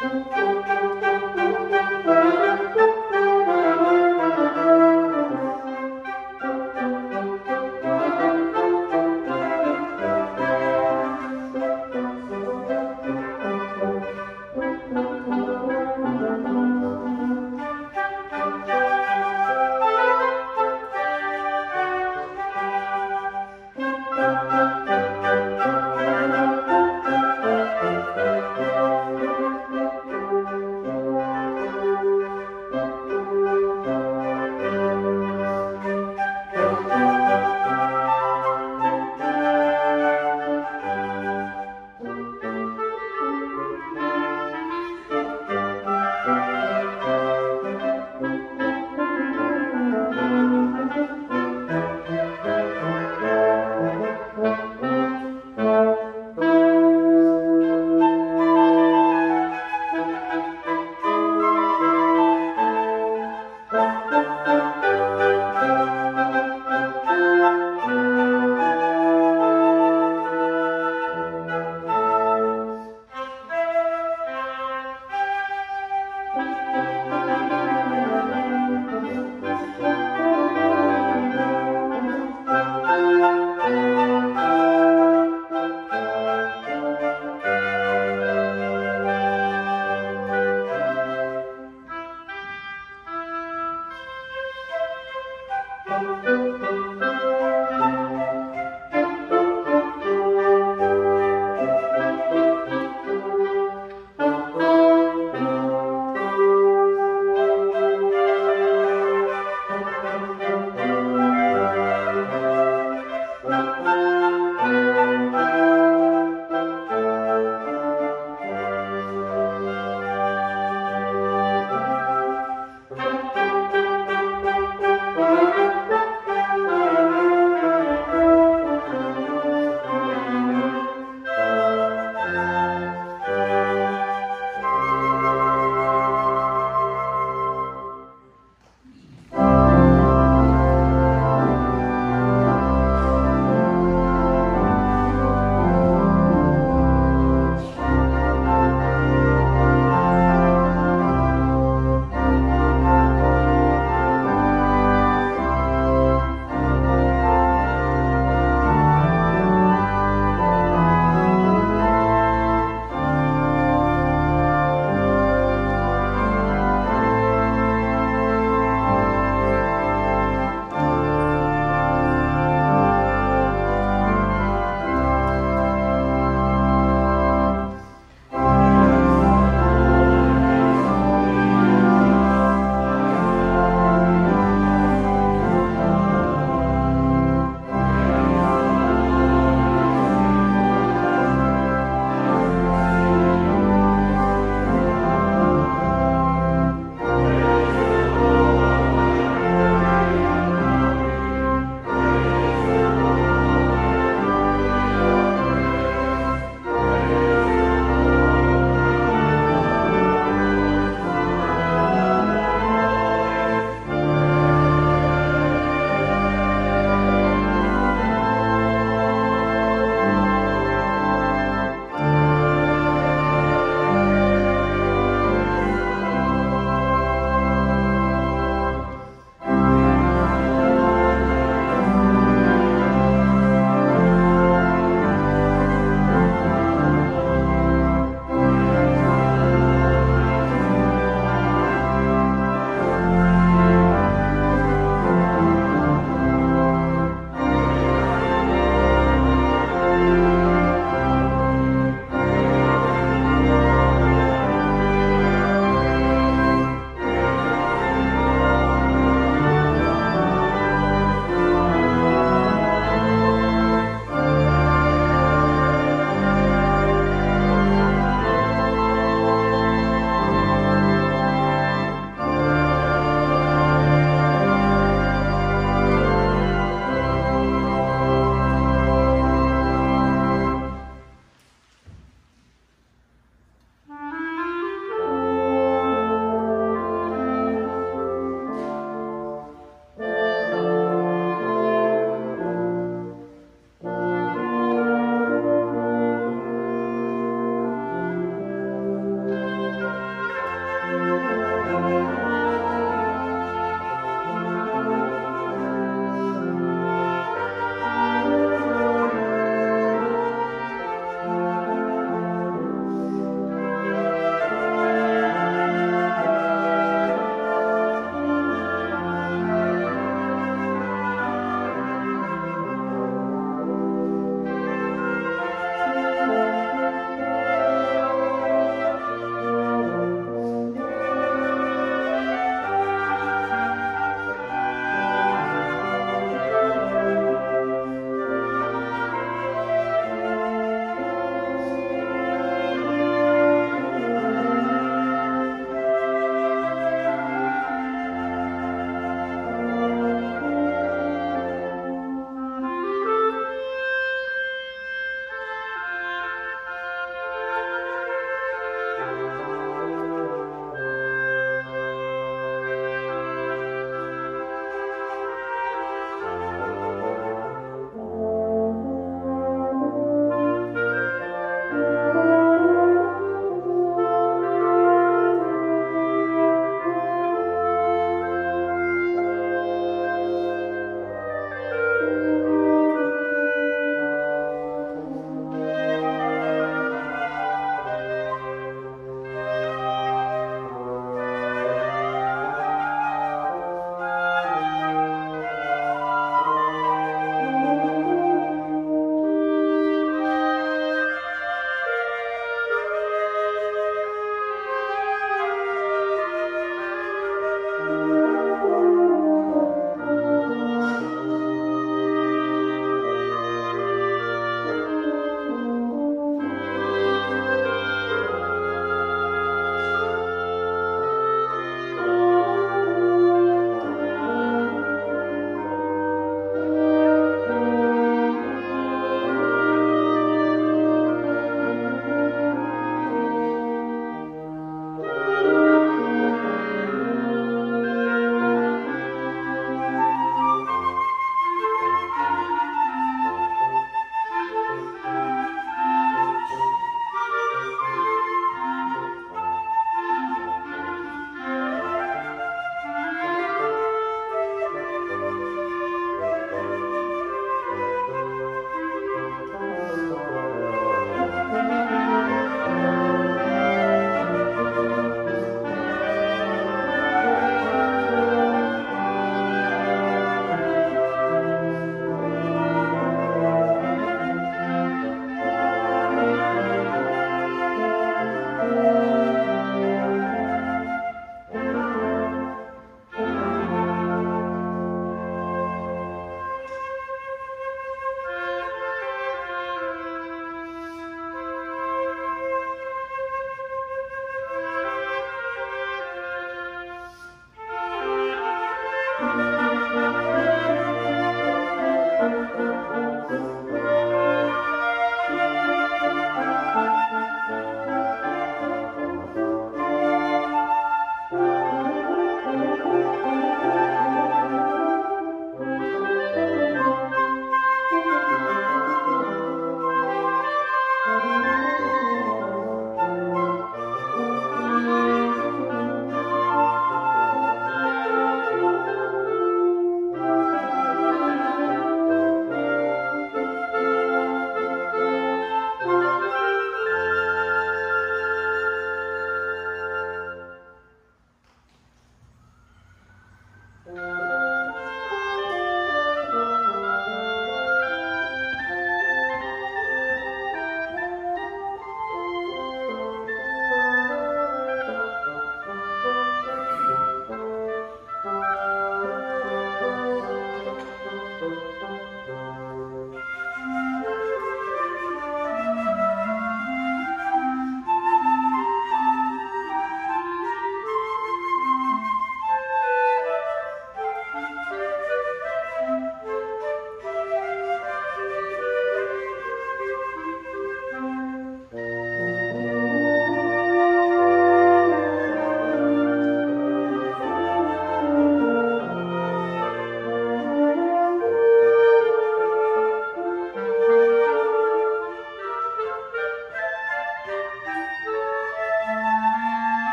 Thank you. Música